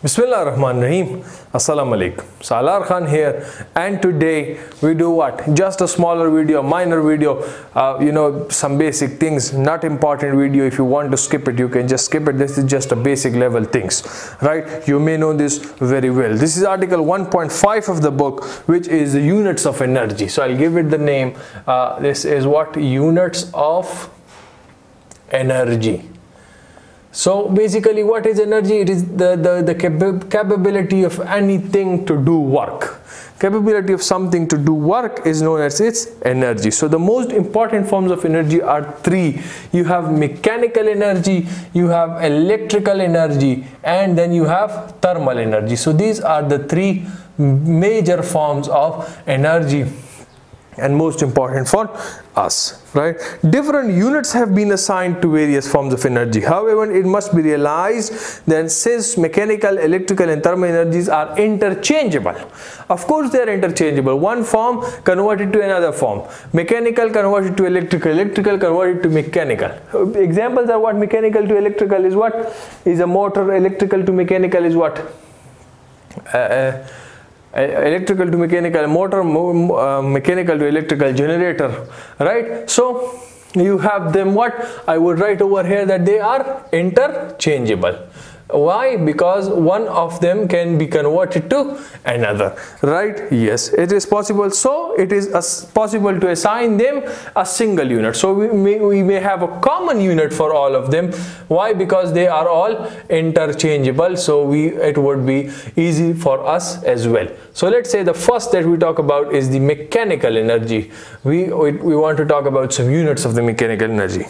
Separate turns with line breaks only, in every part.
Bismillah ar-Rahman Rahim. Assalamu alaikum. Salaar Khan here, and today we do what? Just a smaller video, minor video, uh, you know, some basic things, not important video. If you want to skip it, you can just skip it. This is just a basic level things, right? You may know this very well. This is article 1.5 of the book, which is the units of energy. So I'll give it the name. Uh, this is what units of energy so basically what is energy? It is the the, the cap capability of anything to do work. Capability of something to do work is known as its energy. So the most important forms of energy are three. You have mechanical energy you have electrical energy and then you have thermal energy. So these are the three major forms of energy and most important for us right? Different units have been assigned to various forms of energy. However it must be realized that since mechanical electrical and thermal energies are interchangeable of course they are interchangeable. One form converted to another form. Mechanical converted to electrical electrical converted to mechanical. Examples are what? Mechanical to electrical is what? Is a motor electrical to mechanical is what? Uh, uh, electrical to mechanical motor uh, mechanical to electrical generator right? So you have them what? I would write over here that they are interchangeable why? Because one of them can be converted to another. Right? Yes. It is possible. So it is possible to assign them a single unit. So we may, we may have a common unit for all of them. Why? Because they are all interchangeable. So we it would be easy for us as well. So let's say the first that we talk about is the mechanical energy. We we want to talk about some units of the mechanical energy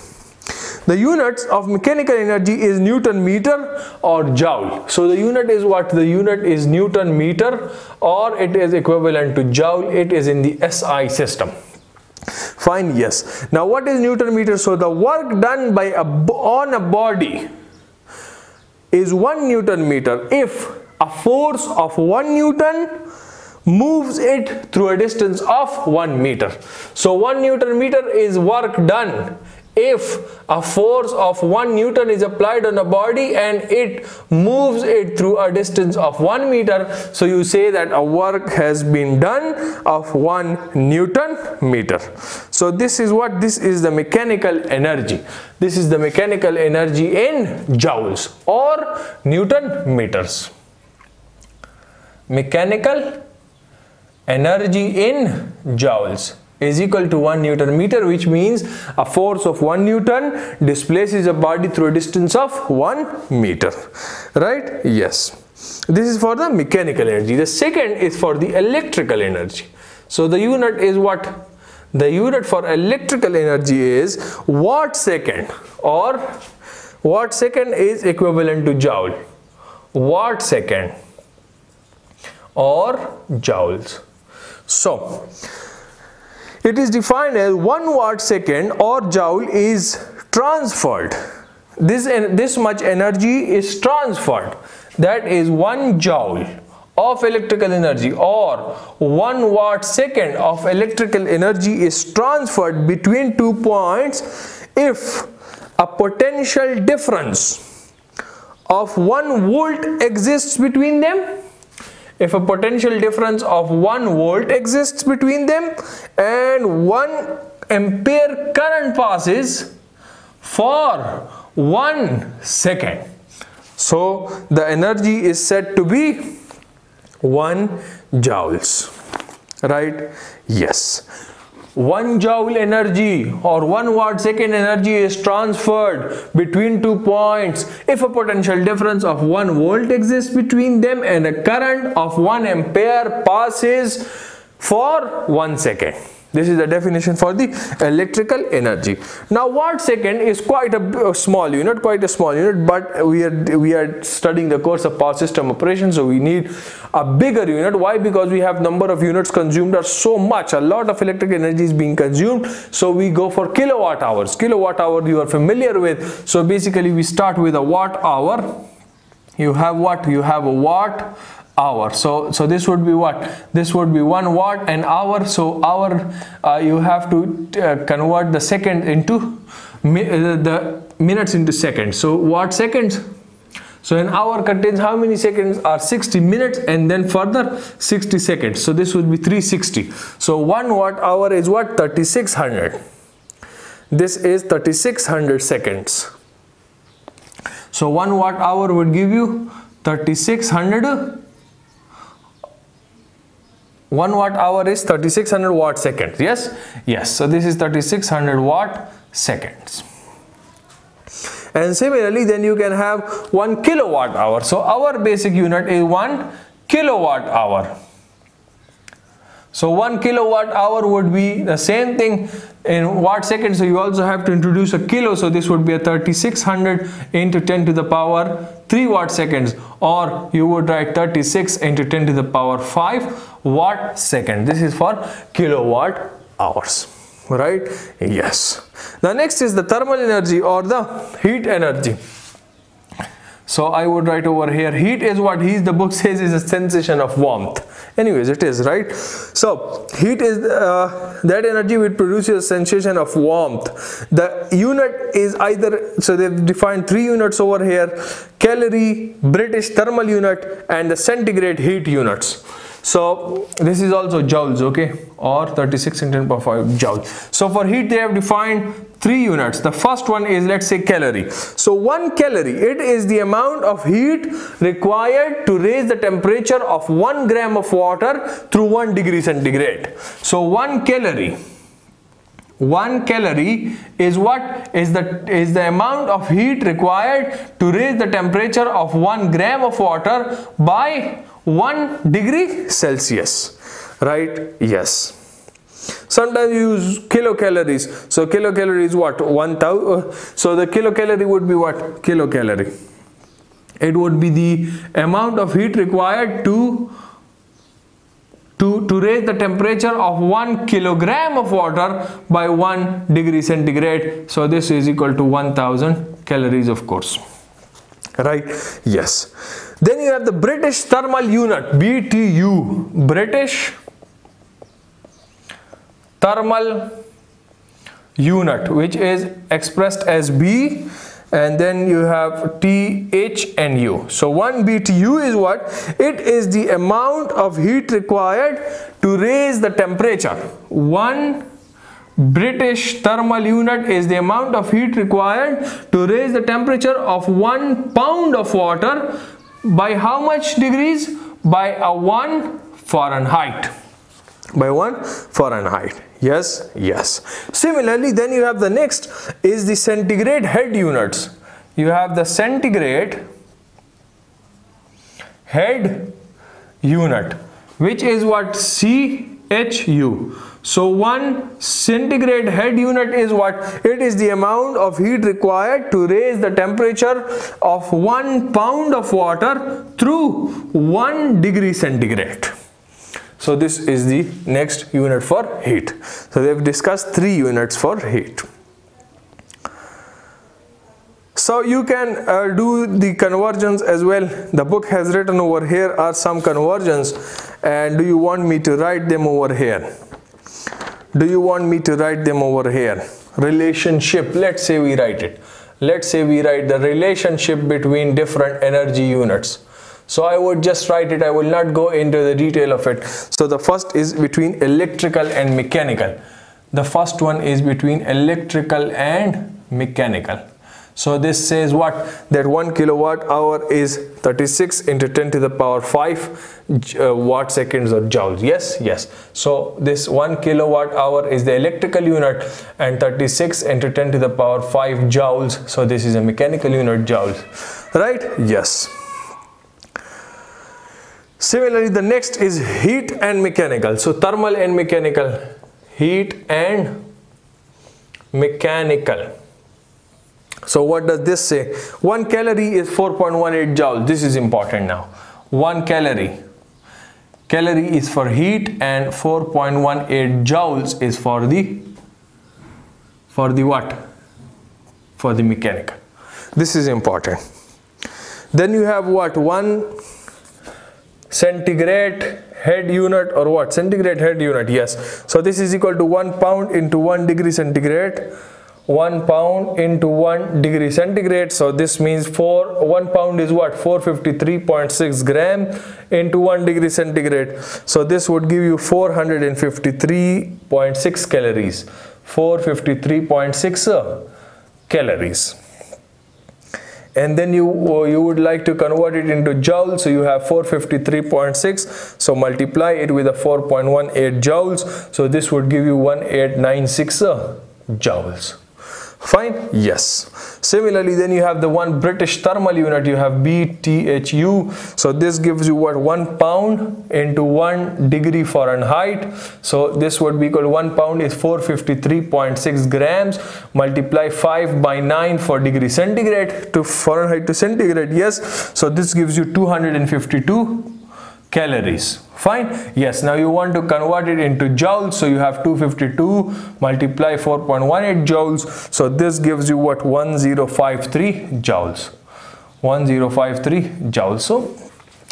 the units of mechanical energy is Newton meter or joule. So the unit is what? The unit is Newton meter or it is equivalent to joule. It is in the SI system. Fine, yes. Now what is Newton meter? So the work done by a, on a body is 1 Newton meter if a force of 1 Newton moves it through a distance of 1 meter. So 1 Newton meter is work done if a force of 1 newton is applied on a body and it moves it through a distance of 1 meter so you say that a work has been done of 1 newton meter. So this is what this is the mechanical energy. This is the mechanical energy in joules or newton meters. Mechanical energy in joules is equal to 1 newton meter which means a force of 1 newton displaces a body through a distance of 1 meter. Right? Yes. This is for the mechanical energy. The second is for the electrical energy. So the unit is what? The unit for electrical energy is watt second or watt second is equivalent to joule. Watt second or joules. So it is defined as 1 watt second or joule is transferred. This, this much energy is transferred. That is 1 joule of electrical energy or 1 watt second of electrical energy is transferred between two points if a potential difference of 1 volt exists between them if a potential difference of 1 volt exists between them and 1 ampere current passes for 1 second. So the energy is said to be 1 joules right? Yes 1 joule energy or 1 watt second energy is transferred between two points. If a potential difference of 1 volt exists between them and a current of 1 ampere passes for 1 second this is the definition for the electrical energy. Now watt second is quite a, a, small unit quite a small unit but we are we are studying the course of power system operation so we need a bigger unit. Why? Because we have number of units consumed are so much a lot of electric energy is being consumed so we go for kilowatt hours. Kilowatt hour you are familiar with so basically we start with a watt hour. You have what? You have a watt hour. So so this would be what? This would be one watt an hour. So hour uh, you have to uh, convert the second into mi uh, the minutes into seconds. So watt seconds? So an hour contains how many seconds? Are 60 minutes and then further 60 seconds. So this would be 360 so 1 watt hour is what? 3600 this is 3600 seconds. So 1 watt hour would give you 3600 1 watt hour is 3600 watt seconds. Yes? Yes. So this is 3600 watt seconds. And similarly then you can have 1 kilowatt hour. So our basic unit is 1 kilowatt hour. So 1 kilowatt hour would be the same thing in watt second so you also have to introduce a kilo. So this would be a 3600 into 10 to the power 3 watt seconds. Or you would write 36 into 10 to the power 5 watt second. This is for kilowatt hours right? Yes. The next is the thermal energy or the heat energy. So I would write over here heat is what he the book says is a sensation of warmth. Anyways it is right? So heat is uh, that energy which produces a sensation of warmth. The unit is either so they've defined three units over here calorie british thermal unit and the centigrade heat units so this is also joules okay? Or 36 into 10 power 5 joules. So for heat they have defined three units. The first one is let's say calorie. So one calorie it is the amount of heat required to raise the temperature of one gram of water through one degree centigrade. So one calorie one calorie is what? Is the is the amount of heat required to raise the temperature of one gram of water by 1 degree Celsius. Right? Yes. Sometimes you use kilocalories. So kilocalories what? 1000 uh, so the kilocalorie would be what? Kilocalorie. It would be the amount of heat required to to, to raise the temperature of 1 kilogram of water by 1 degree centigrade. So this is equal to 1000 calories of course. Right? Yes then you have the British thermal unit BTU British thermal unit which is expressed as B and then you have T, H and U. So 1 BTU is what? It is the amount of heat required to raise the temperature. 1 British thermal unit is the amount of heat required to raise the temperature of 1 pound of water by how much degrees? By a 1 Fahrenheit. By 1 Fahrenheit. Yes, yes. Similarly, then you have the next is the centigrade heat units. You have the centigrade heat unit which is what CHU so one centigrade heat unit is what? It is the amount of heat required to raise the temperature of one pound of water through one degree centigrade. So this is the next unit for heat. So they have discussed three units for heat. So you can uh, do the conversions as well. The book has written over here are some conversions and do you want me to write them over here? Do you want me to write them over here? Relationship. Let's say we write it. Let's say we write the relationship between different energy units. So I would just write it. I will not go into the detail of it. So the first is between electrical and mechanical. The first one is between electrical and mechanical so this says what? That 1 kilowatt hour is 36 into 10 to the power 5 uh, watt seconds or joules. Yes, yes. So this 1 kilowatt hour is the electrical unit and 36 into 10 to the power 5 joules. So this is a mechanical unit joules. Right? Yes. Similarly, the next is heat and mechanical. So thermal and mechanical. Heat and mechanical. So what does this say? 1 calorie is 4.18 joule. This is important now. 1 calorie. Calorie is for heat and 4.18 joules is for the for the what? For the mechanical. This is important. Then you have what? 1 centigrade heat unit or what? Centigrade heat unit, yes. So this is equal to 1 pound into 1 degree centigrade 1 pound into 1 degree centigrade. So this means 4 1 pound is what? 453.6 gram into 1 degree centigrade. So this would give you 453.6 calories. 453.6 uh, calories. And then you uh, you would like to convert it into joules. So you have 453.6 so multiply it with a 4.18 joules. So this would give you 1896 uh, joules fine? Yes. Similarly then you have the one british thermal unit. You have bthu so this gives you what? One pound into one degree fahrenheit. So this would be equal to one pound is 453.6 grams. Multiply 5 by 9 for degree centigrade to fahrenheit to centigrade. Yes. So this gives you 252 calories. Fine? Yes now you want to convert it into joules so you have 252 multiply 4.18 joules. So this gives you what? 1053 joules. 1053 joules. So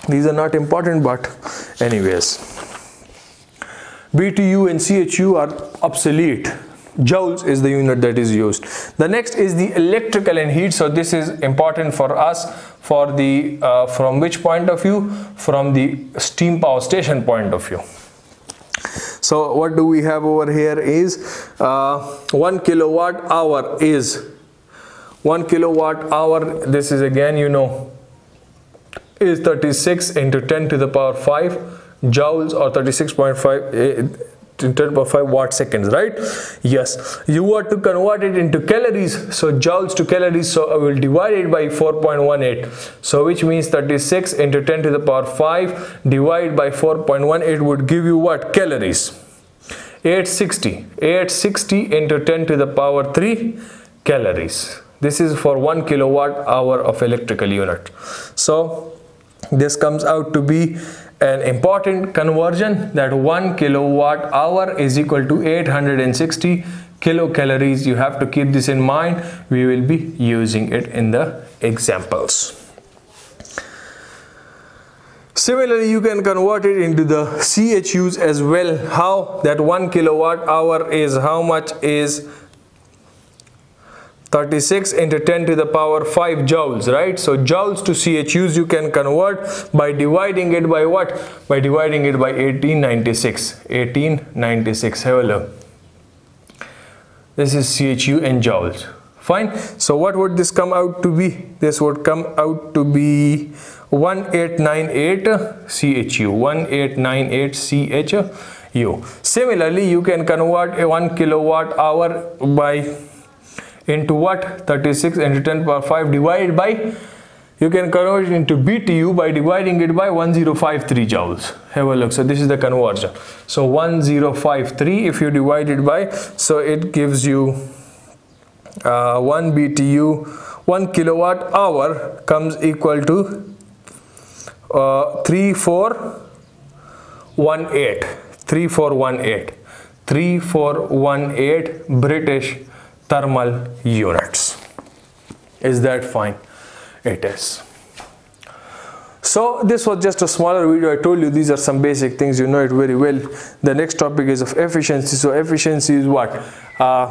these are not important but anyways. BTU and CHU are obsolete joules is the unit that is used. The next is the electrical and heat. So this is important for us for the uh, from which point of view? From the steam power station point of view. So what do we have over here is uh, 1 kilowatt hour is 1 kilowatt hour this is again you know is 36 into 10 to the power 5 joules or 36.5 10 power 5 watt seconds right? Yes. You want to convert it into calories. So joules to calories so i will divide it by 4.18 so which means 36 into 10 to the power 5 divided by 4.18 would give you what? Calories. 860 860 into 10 to the power 3 calories. This is for 1 kilowatt hour of electrical unit. So this comes out to be an important conversion that 1 kilowatt hour is equal to 860 kilocalories you have to keep this in mind we will be using it in the examples Similarly, you can convert it into the CHUs as well. How? That 1 kilowatt hour is how much is 36 into 10 to the power 5 joules right? So joules to chus you can convert by dividing it by what? By dividing it by 1896 1896 have a look. This is chu and joules. Fine. So what would this come out to be? This would come out to be 1898 chu 1898 chu similarly you can convert a 1 kilowatt hour by into what? 36 into 10 power 5 divided by you can convert it into BTU by dividing it by 1053 joules. Have a look. So this is the conversion. So 1053 if you divide it by so it gives you uh, 1 BTU 1 kilowatt hour comes equal to uh, 3418 3418 3418 British thermal units. Is that fine? It is. So this was just a smaller video. I told you these are some basic things. You know it very well. The next topic is of efficiency. So efficiency is what? Uh,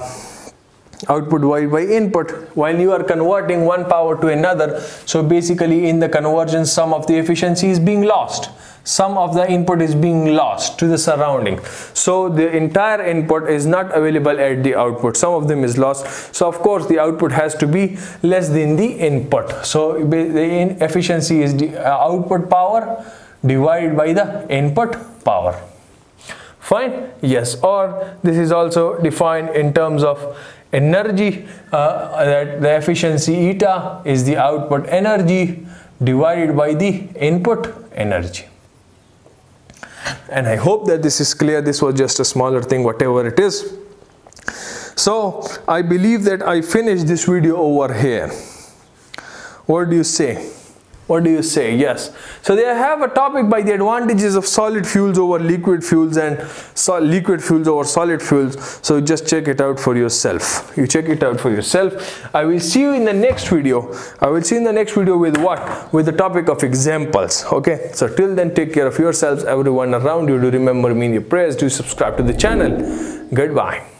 output divided by input. While you are converting one power to another so basically in the conversion some of the efficiency is being lost some of the input is being lost to the surrounding. So the entire input is not available at the output. Some of them is lost. So of course the output has to be less than the input. So the efficiency is the uh, output power divided by the input power. Fine? Yes. Or this is also defined in terms of energy uh, that the efficiency eta is the output energy divided by the input energy and I hope that this is clear. This was just a smaller thing whatever it is. So I believe that I finished this video over here. What do you say what do you say? Yes. So they have a topic by the advantages of solid fuels over liquid fuels and so liquid fuels over solid fuels. So just check it out for yourself. You check it out for yourself. I will see you in the next video. I will see you in the next video with what? With the topic of examples. Okay? So till then take care of yourselves everyone around you. Do remember me in your prayers. Do subscribe to the channel. Goodbye